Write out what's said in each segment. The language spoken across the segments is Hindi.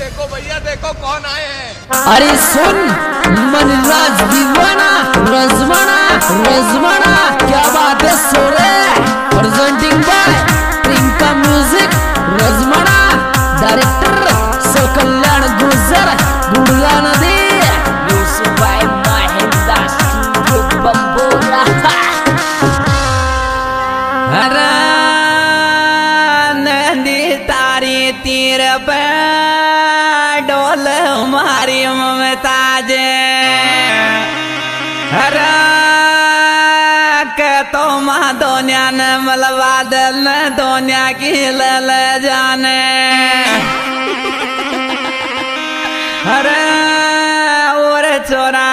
देखो भैया देखो कौन आए हैं। अरे सुन मनराज दीवाना रजवाना रजवाना क्या बात है सोरे प्रेजेंटिंग बाय प्रिंका म्यूज़िक रजवाना डायरेक्टर सर कल्याण गुजर गुड़गा नदी। म्यूज़िक बाय महेंद्र अरे नदी तारी तीर पे दोनिया ने मलबा दिल ने की ले ले जाने। अरे और चोरा,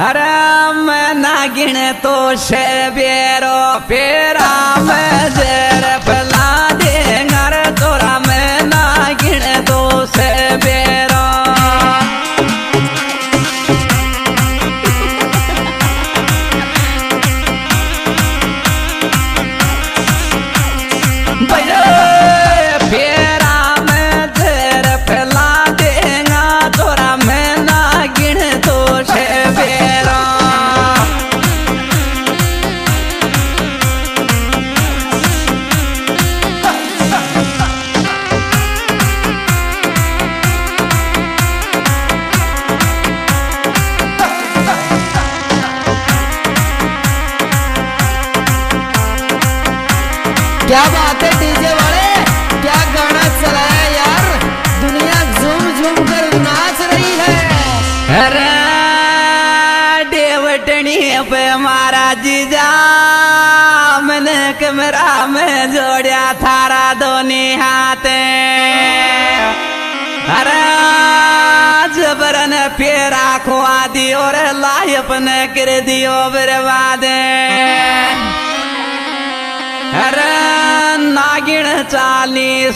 अरे, मैं ना गिने तो शे बेरो पेरा में जेर फैला देंगा रे चोरा, मैं ना गिने तो शे बेरो क्या बात है, डीजे वाले? क्या गाना चलाया यार? दुनिया झूम झूम कर नाच रही है। अरे, देवटनी पे मारा जीजा। मैंने कैमरा में जोड़िया थारा दोनी हाथे। अरे, जबरन फेरा खुआ दियो रे लाइफ ने कर दियो बर्बादे अरे नागिण चाली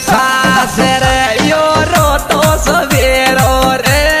रे यो रो तो सवेरो रे।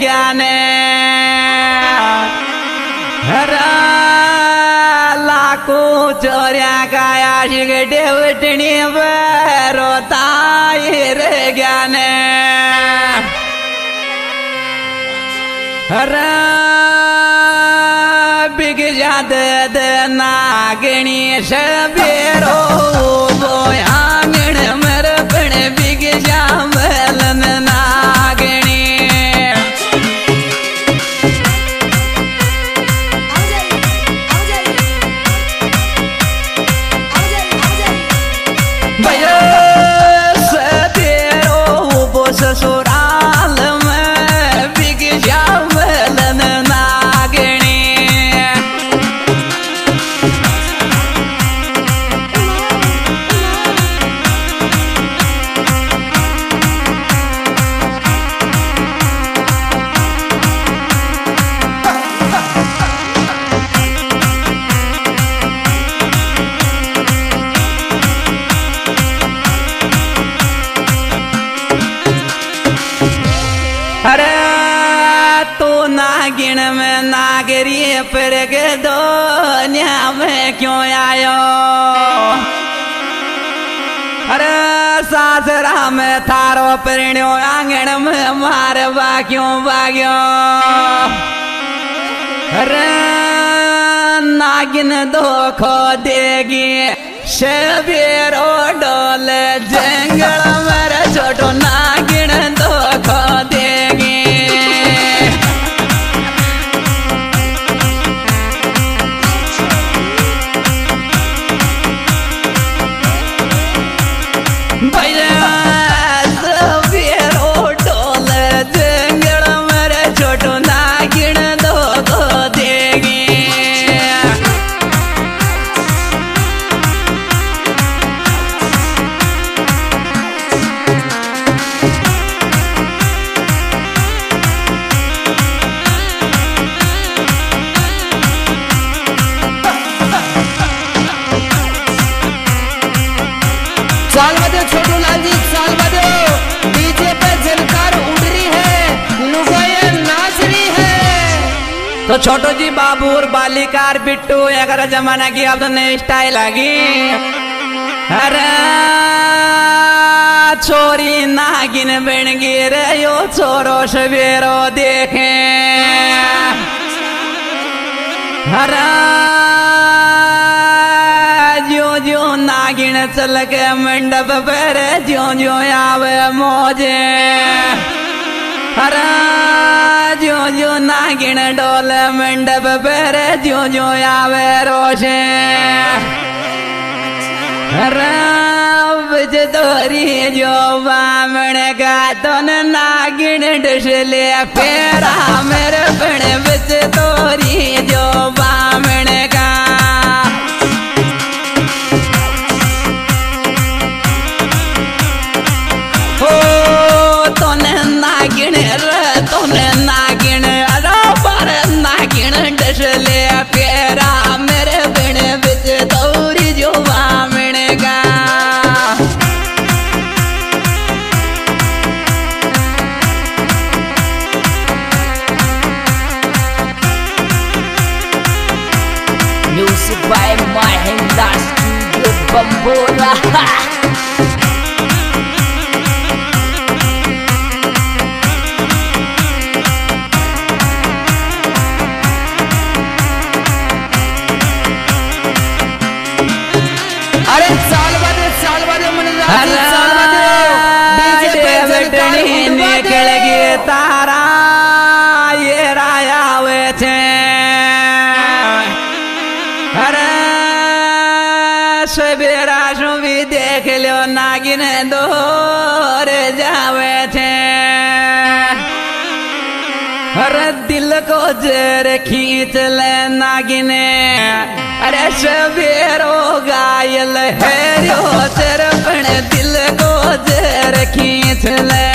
ज्ञाने हरा लाखों चोरिया का आशिक डेवटनी रोता रे ज्ञाने हरा बिग जाद नागणी शबेरो esas. के में क्यों आयो? अरे सासरा में थारो परिण्यो आंगण में मारे बाक्यों बाग्यो अरे नागिन धोखो देगी शेबेरो डोले जंगल बाबूलाल तो छोटो जी बाबू और बालिकार बिट्टू अगर जमाना की अब तो नई स्टाइल आ गई। अरे छोरी नागिन बन गिर, यो छोरो सवेरो देखे। हरा जो जो नागिन चल के मंडप पर जो जो आवे मोजे। हरा जो जो नागिन डोल मंडप पर जो जो आवे रोशे दोरी जो बामण का तन नागिन डुसले फेरा मेरे बण बच तोरी जो सवेरा सु भी देख लो नागिन दोर जावे छे अरे दिल को जर खींच ले नागिने। अरे सवेरो गायल है रो चरपण दिल को जर खींच ले।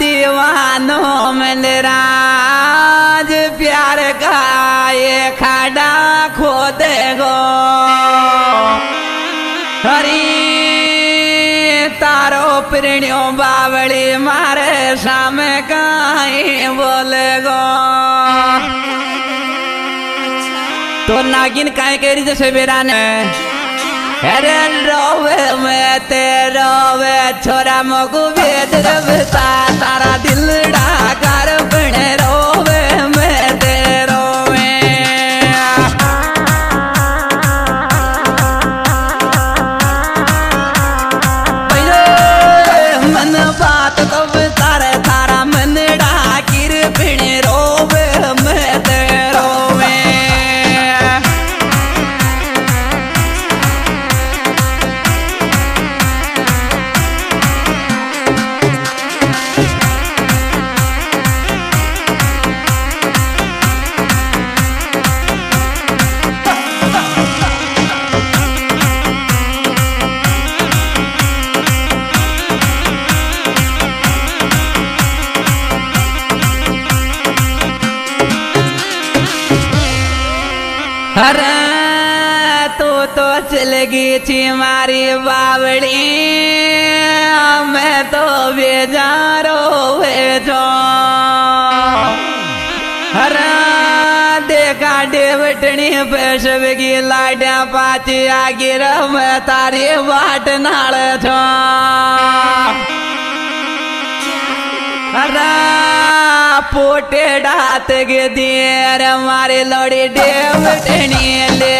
दीवानो मलराज प्यार का ये खाड़ा खोद गो। हरी, तारो प्रणियो बावली मारे सामे काई बोल गो तो नागिन काय करी जसे बेराने अरे रोवे मैं तेरा वे छोरा मगु वेद रवता अरे तू तो चल गई थी मारी बावड़ी। मैं तो बेजारो भेजो अरे देखा डेवटनी पैसव की लाड्या पाची आगे मैं तारी बाट नाल छो पोटे डात गे दिएर मारे लड़ी डेवटनी ले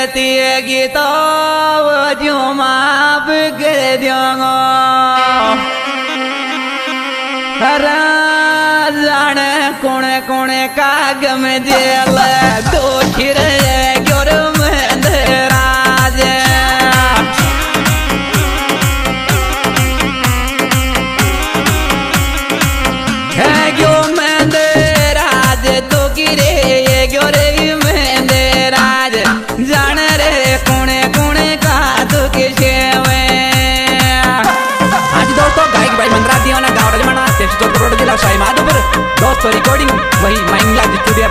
Berarti kita cuma begitu Razan kune kune kagam jelas recording वही माइंड लाइफ स्टूडियो